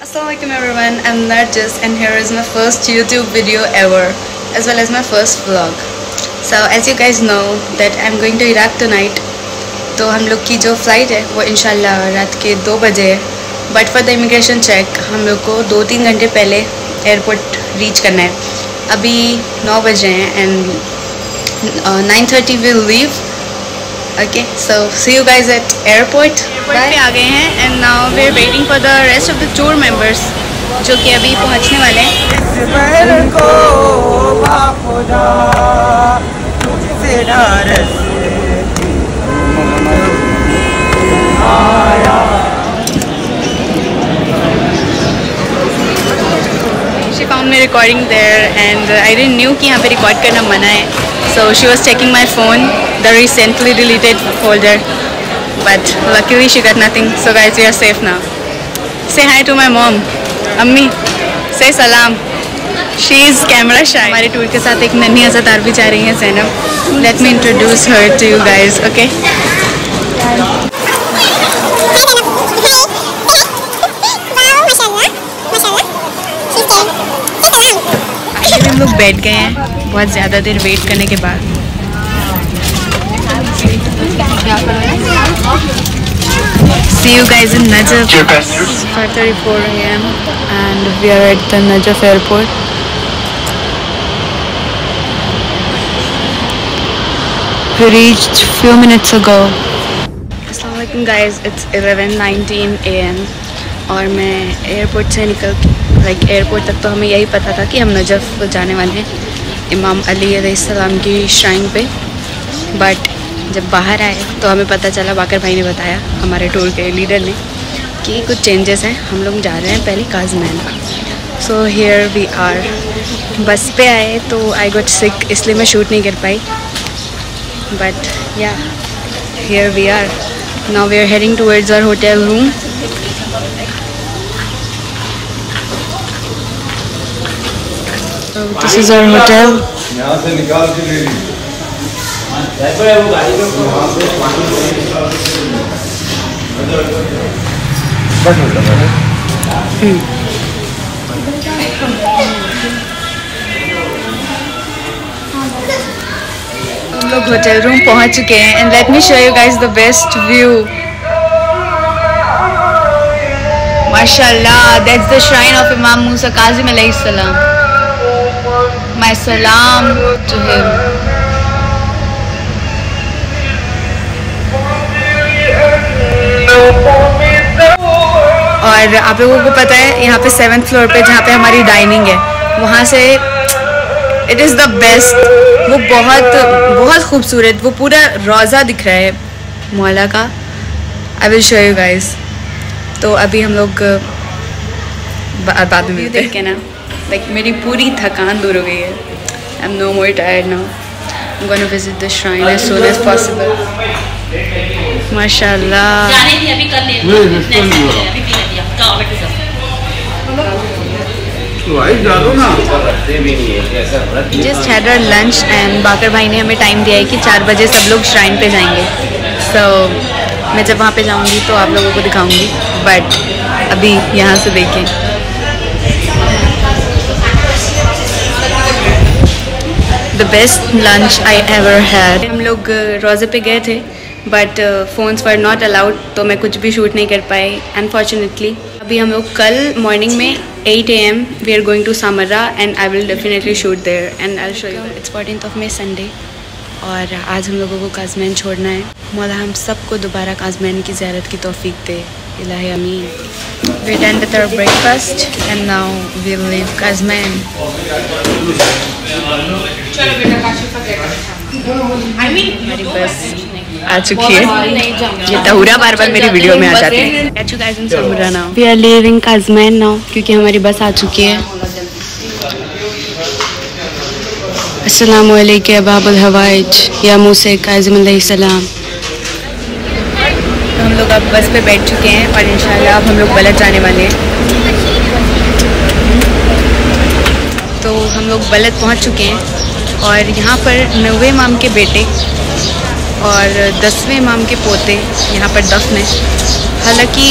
Assalamualaikum everyone, I'm Narjis and here is my first YouTube video ever as well as my first vlog. So as you guys know that I'm going to Iraq tonight तो हम लोग की जो flight है वो इनशाला रात के दो बजे है but for the immigration check हम लोग को दो तीन घंटे पहले एयरपोर्ट रीच करना है अभी नौ बजे हैं and nine thirty will leave okay so see you guys at airport पे आ गए हैं and now we are waiting for the rest of the tour members जो कि अभी पहुँचने वाले हैं। She found me recording there and I didn't knew कि यहाँ पे रिकॉर्ड करना मना है। So she was checking my phone. the recently deleted folder but luckily she got nothing so guys we are safe now say hi to my mom अम्मी say salam she is camera shy हमारे tour के साथ एक नन्ही अजादार भी जा रही है Zainab let me introduce her to you guys okay Actually, हम लोग बैठ गए हैं बहुत ज़्यादा देर वेट करने के बाद See you guys in Najaf. It's 5:34 a.m. and we are at the Najaf airport. We reached few minutes ago. Assalamualaikum guys, it's 11:19 a.m. और मैं एयरपोर्ट से निकल लाइक एयरपोर्ट तक तो हमें यही पता था कि हम नजफ़ जाने वाले हैं इमाम अली सलाम की श्राइन पे बट जब बाहर आए तो हमें पता चला बाकर भाई ने बताया, हमारे टूर के लीडर ने, कि कुछ चेंजेस हैं। हम लोग जा रहे हैं पहले Kazimain so here we are bus पे आए तो आई गोट सिक इसलिए मैं शूट नहीं कर पाई। But yeah here we are now we are heading towards our hotel room So, this is our. निकाल के ले ली हम लोग होटल रूम पहुँच चुके हैं and let me show you guys the best view माशाल्लाह that's the shrine of Imam Musa Kazim अलैहिस्सलाम my salam to him. और आप लोगों को पता है यहाँ पे सेवन फ्लोर पे जहाँ पे हमारी डाइनिंग है वहाँ से इट इज़ द बेस्ट वो बहुत बहुत खूबसूरत वो पूरा रोज़ा दिख रहा है मौला का। I will show you guys तो अभी हम लोग बाद में मिलते हैं। ना लाइक मेरी पूरी थकान दूर हो गई है। I am no more tired now I am gonna visit the shrine as soon as possible माशाल्लाह। जाने थी अभी कर ले अभी पी लिया। जाओ बेटे तो just had lunch and Baqar भाई ने हमें टाइम दिया है कि चार बजे सब लोग श्राइन पे जाएँगे। सो so, मैं जब वहाँ पे जाऊँगी तो आप लोगों को दिखाऊँगी। बट अभी यहाँ से देखें। The best lunch I ever had हम लोग uh, रोज़े पे गए थे। But phones were not allowed तो मैं कुछ भी शूट नहीं कर पाई अनफॉर्चुनेटली अभी हम लोग कल मॉर्निंग में 8 A M we are going to Samarra and I will definitely shoot there and I show you it's fourteen of May Sunday और आज हम लोगों को काजमैन छोड़ना है। मौला हम सबको दोबारा काजमैन की ज़्यारत की तौफीक दे। इलाही अमीन। We done with our breakfast and now we'll leave Kazman. हमारी बस आ चुकी है। ये तहुरा बार बार मेरी वीडियो में आ जाती है. We are leaving Kazman now क्योंकि हमारी बस आ चुकी है। अस्सलाम वालेकुम बाबुल हवाइज या मूसे काजिम सलाम तो हम लोग अब बस पे बैठ चुके हैं और इंशाल्लाह अब हम लोग बलट जाने वाले हैं। तो हम लोग बलत पहुँच चुके हैं और यहाँ पर नवे माम के बेटे और दसवें इमाम के पोते यहाँ पर दफन है। हालाँकि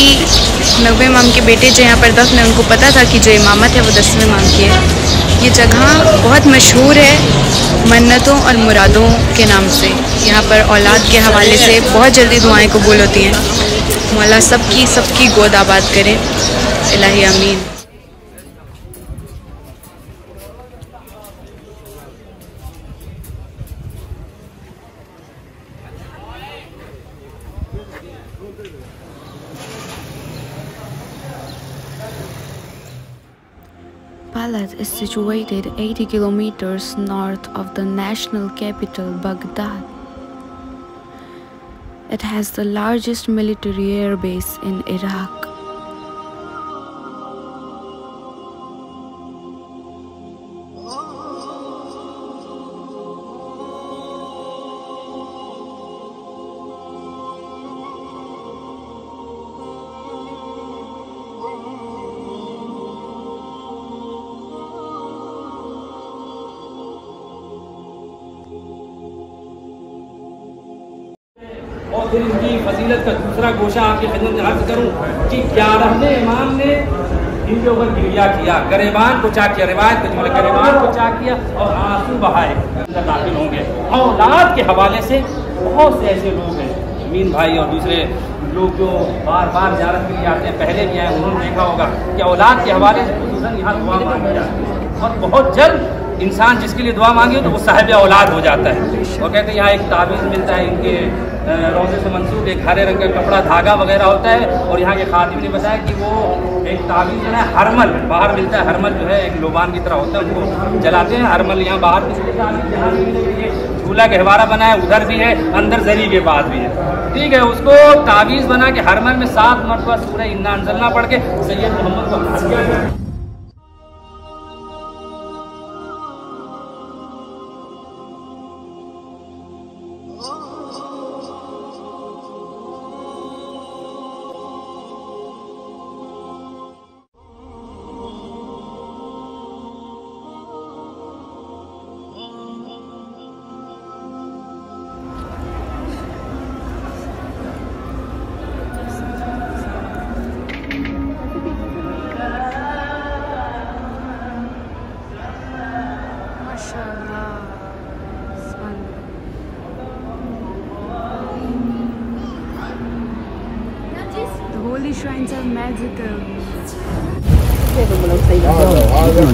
नबे इमाम के बेटे जो यहाँ पर दफन है, उनको पता था कि जो इमामत है वो दसवें इमाम की है। ये जगह बहुत मशहूर है मन्नतों और मुरादों के नाम से। यहाँ पर औलाद के हवाले से बहुत जल्दी दुआएँ कबूल होती हैं। मौला सबकी सबकी गोद आबाद करें। इलाही अमीन Balad is situated 80 kilometers north of the national capital Baghdad. It has the largest military air base in Iraq. और फिर इनकी फजीलत का दूसरा गोशा आपकी खिदमत अर्ज़ करूँ कि ग्यारहवें इमाम ने इनके ऊपर गिरिया किया। गरेबान को चाक किया, रिवायत गरेबान को चाक किया और आँसू बहाए। दाखिल होंगे औलाद के हवाले से बहुत से ऐसे लोग हैं। अमीन भाई और दूसरे लोग जो बार बार ज्यारत के लिए आते हैं, पहले भी आए, उन्होंने देखा होगा कि औलाद के हवाले से खुसूसन यहाँ दुआ मांगी जाती है और बहुत जल्द इंसान जिसके लिए दुआ मांगे तो वो साहिब औलाद हो जाता है। और कहते हैं, यहाँ एक तावीज़ मिलता है, इनके रोज़े से मंसूब, एक हरे रंग का कपड़ा, धागा वगैरह होता है और यहाँ के खादिम ने बताया कि वो एक तावीज़ जो है, हरमल, बाहर मिलता है, हरमल जो है, एक लोबान की तरह होता है, उनको जलाते हैं, हरमल यहाँ बाहर झूला गहवारा बना है उधर भी है, अंदर जरी के बाद भी है। ठीक है, उसको तावीज़ बना के हरमल में सात मरतबा सूरह इन्ना अंजलना पढ़ के सैयद मोहम्मद को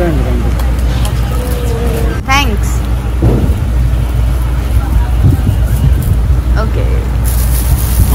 रंग Thanks. Okay.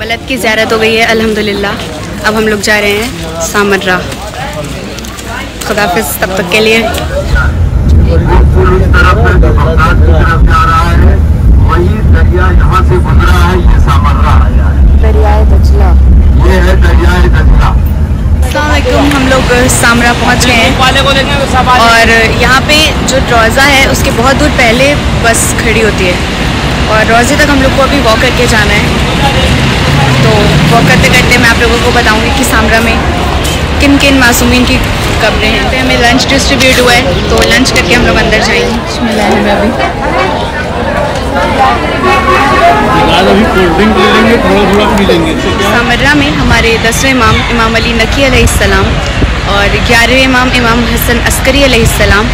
बलद की ज़्यारत हो गई है अल्हम्दुलिल्लाह अब हम लोग जा रहे हैं सामर्रा खुदाफिज तब तक के लिए जो रोज़ा है उसके बहुत दूर पहले बस खड़ी होती है। और रोज़े तक हम लोग को अभी वॉक करके जाना है। तो वॉक करते करते मैं आप लोगों को बताऊँगी कि सामरा में किन किन मासूमीन की कब्रें हैं। पे हमें लंच डिस्ट्रीब्यूट हुआ है तो लंच करके हम लोग अंदर जाएँगे। में अभी सामर्रा में हमारे दसवें इमाम इमाम अली नकी अलैहिस्सलाम और ग्यारहवें इमाम इमाम हसन अस्करी अलैहिस्सलाम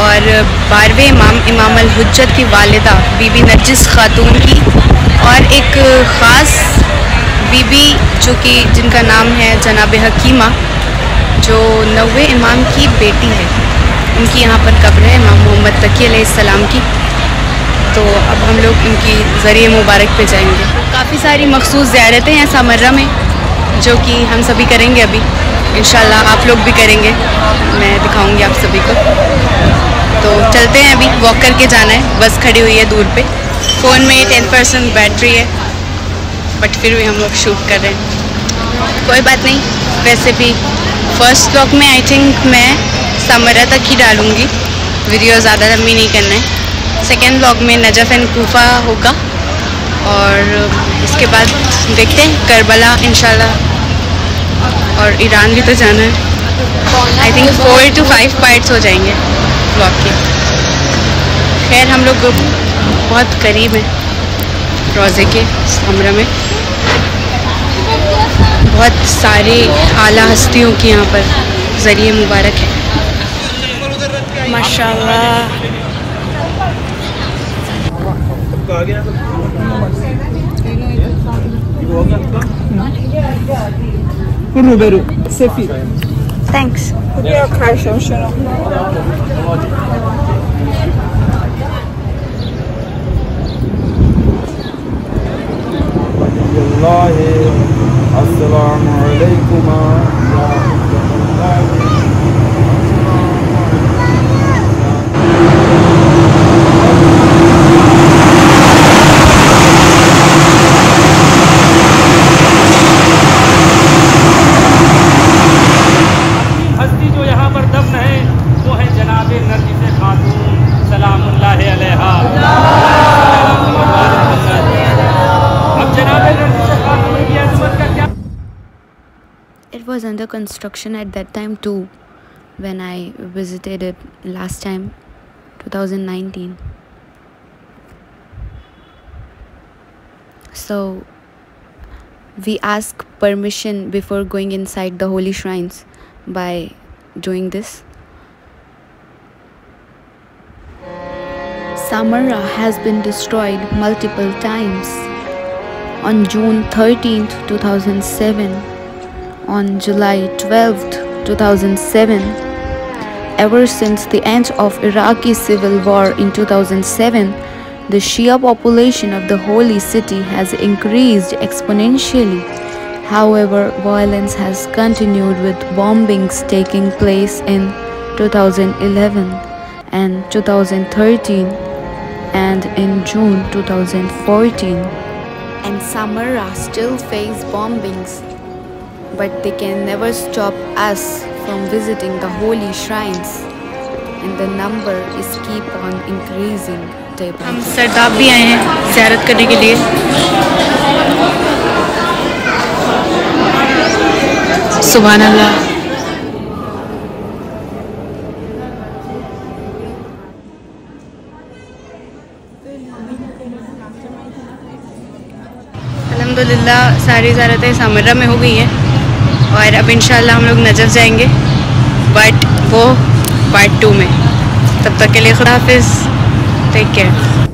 और बारहवें इमाम इमाम अल हुज्जत की वालदा बीबी नरजिस खातून की और एक ख़ास बीबी जो कि जिनका नाम है जनाब हकीमा, जो नवे इमाम की बेटी है। उनकी यहाँ पर कब्र है, इमाम मोहम्मद तकी अलैहिस्सलाम की। तो अब हम लोग इनकी ज़रिए मुबारक पे जाएँगे। काफ़ी सारी मखसूस ज़्यारतें हैं सामर्रा में, जो कि हम सभी करेंगे अभी। इन आप लोग भी करेंगे। मैं दिखाऊँगी आप सभी को। तो चलते हैं अभी वॉक करके जाना है। बस खड़ी हुई है दूर पे। फ़ोन में टेन परसेंट बैटरी है। बट फिर भी हम लोग शूट कर रहे हैं। कोई बात नहीं। वैसे भी फ़र्स्ट ब्लॉग में आई थिंक मैं समरा तक ही डालूँगी। वीडियो ज़्यादा लंबी नहीं करना है। सेकेंड ब्लॉग में नजफ़ एंड कूफा होगा। और, इसके बाद देखते हैं। करबला इंशाल्लाह। और ईरान भी तो जाना है। I think four to five parts हो जाएँगे ब्लॉग के। खैर, हम लोग बहुत करीब हैं रोज़े के समरा में। बहुत सारी आला हस्तियों की यहाँ पर ज़रिए मुबारक है। माशाल्लाह। थैंक्स अस्सलाम वालेकुम हस्ती construction at that time too when I visited it last time 2019 so we ask permission before going inside the holy shrines by doing this. Samara has been destroyed multiple times. On June 13th 2007 on July 12, 2007. Ever since the end of Iraqi civil war in 2007, the Shia population of the holy city has increased exponentially. However, violence has continued with bombings taking place in 2011 and 2013 and in June 2014. And Samarra still face bombings but they can never stop us from visiting the holy shrines and the number is keep on increasing day by हम सरदाब भी आए हैं ज़्यारत करने के लिए सुबहान अल्लाह अल्हम्दुलिल्लाह सारी ज़्यारतें समर्रा में हो गई हैं और अब इन हम लोग नजफ़ जाएँगे बट वो पार्ट टू में। तब तक के लिए खुदा हाफिज़। Take care